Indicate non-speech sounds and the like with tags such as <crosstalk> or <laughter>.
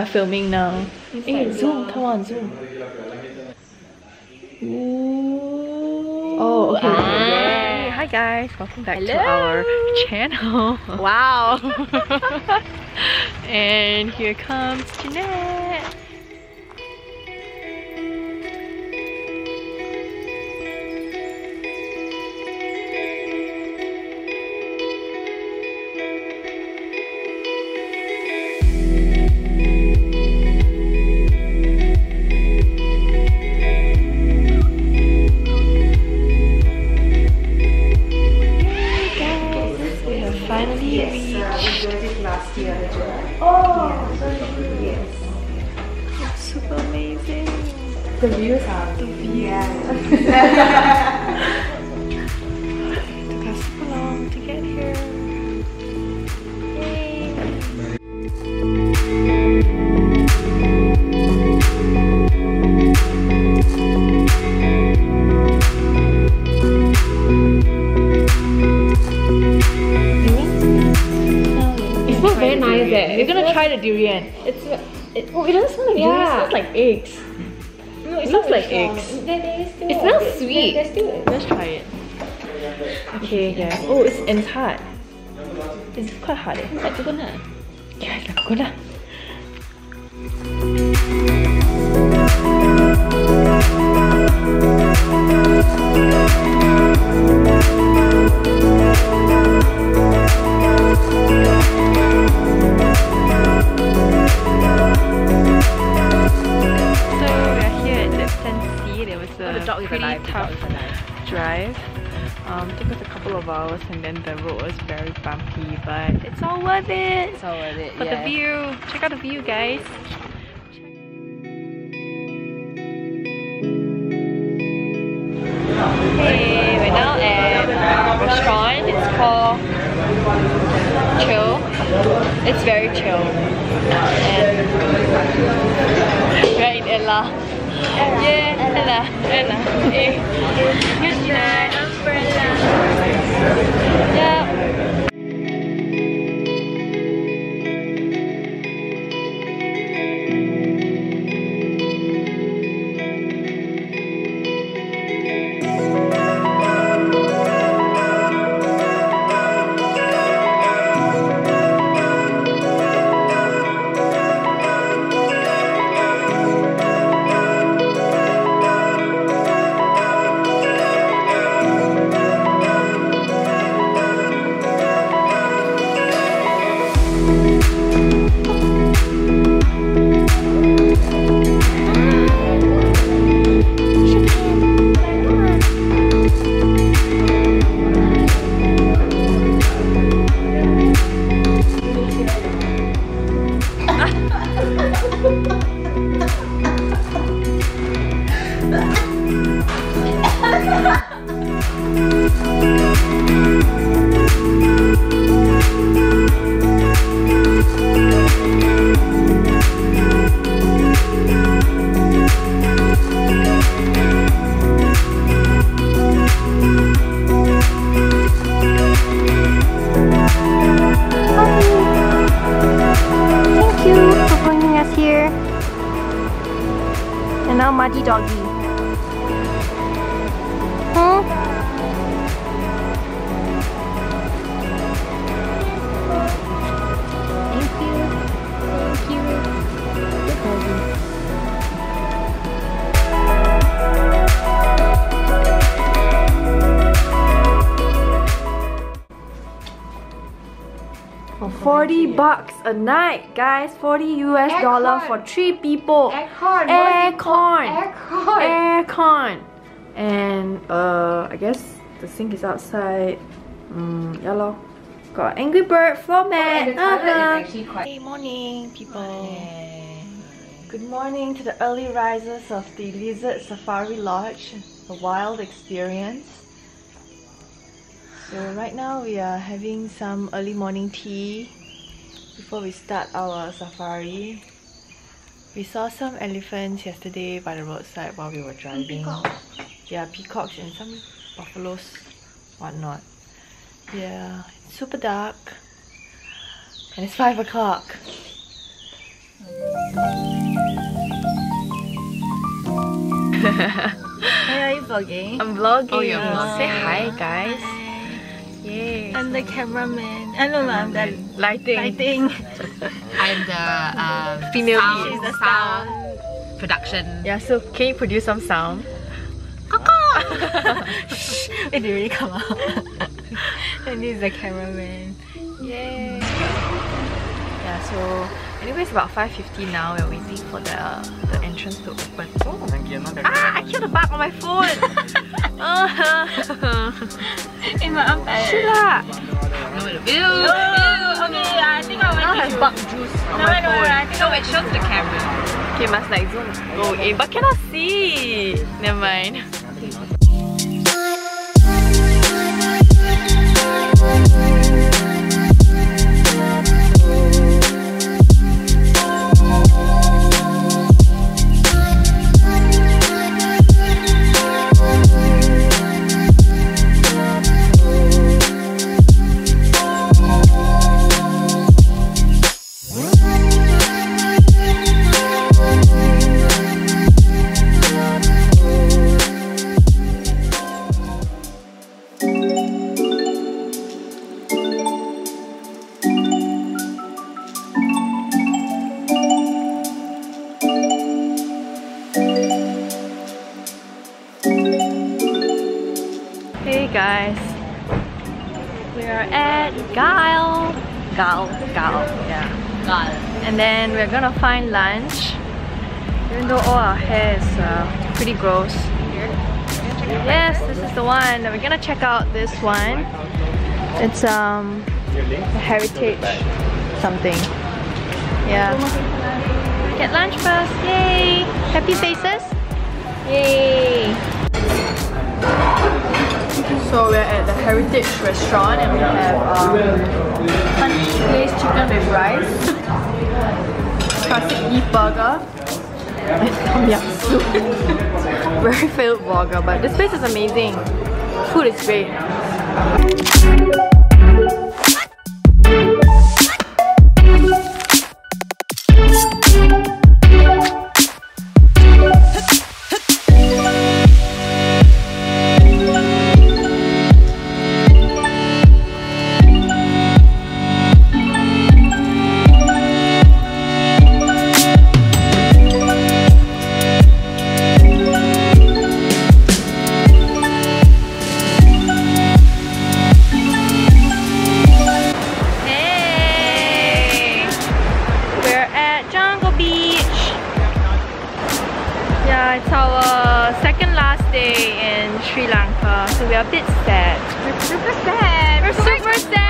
We're filming now. Hey, zoom, come on, zoom. Ooh. Oh, okay. Ah. Hi guys, welcome back to our channel. Wow. <laughs> and here comes Jeanette. The views are The view. Took us super long to get here. Yay! It's not very nice eh. We're gonna try the durian. It's it, Oh, it doesn't smell like durian. It smells like eggs. It looks like eggs. It smells sweet. Let's try it. Okay, yeah. Oh, it's and it's hard. It's quite hard. Eh? like coconut. Yeah, it's like coconut. So drive. Um, took us a couple of hours and then the road was very bumpy, but it's all worth it. It's all worth it. For yeah. the view, check out the view, guys. Hey, we're now at a restaurant. It's called Chill. It's very chill. And <laughs> we're in Ella. Yeah, Ella, Ella. Hey. Good night. Yeah. Here. And now Muddy Doggy. Hmm? 40 bucks a night, guys. 40 US dollar for three people. Aircon. Aircon. Aircon. Aircon. And uh, I guess the sink is outside. Mm, yeah lor. Got Angry Bird floor mat. And the uh-huh. quite. Hey, morning, people. Good morning to the early risers of the Lizard Safari Lodge, a wild experience. So right now we are having some early morning tea before we start our safari. We saw some elephants yesterday by the roadside while we were mm, driving. Yeah, peacocks and some buffaloes, whatnot. Yeah, super dark. And it's 5 o'clock. <laughs> hey, are you vlogging? I'm vlogging. Oh, you're yeah. vlogging. Say hi, guys. Hi. Yeah. I'm the cameraman. I don't know, I'm the Lighting. lighting. <laughs> I'm the um, Female sound. She's the sound production. Yeah, so can you produce some sound? <laughs> it didn't really come out. and this is the cameraman. Yay. Yeah, so anyway, it's about 5.50 now. We're waiting for the the entrance to open. Oh. thank you. Ah, I killed the bug on my phone! <laughs> In my arm Shit No, ew, ew, okay, I think I Now want has to bug juice on No, my no, no, phone. I think So it shows the camera. Okay, must like zoom go in, but cannot see. Never mind. Are at Galle. Galle, Galle, yeah. God. And then we're gonna find lunch. Even though all our hair is uh, pretty gross. Yes, this is the one. We're gonna check out this one. It's um heritage something. Yeah. Get lunch first. Yay! Happy faces. Yay! So we're at the Heritage Restaurant and we have um, punch glazed chicken with rice, <laughs> classic beef burger, and tom yum soup. Very failed burger, but this place is amazing. Food is great. Day in Sri Lanka, so we're a bit sad. We're super sad. We're super sad!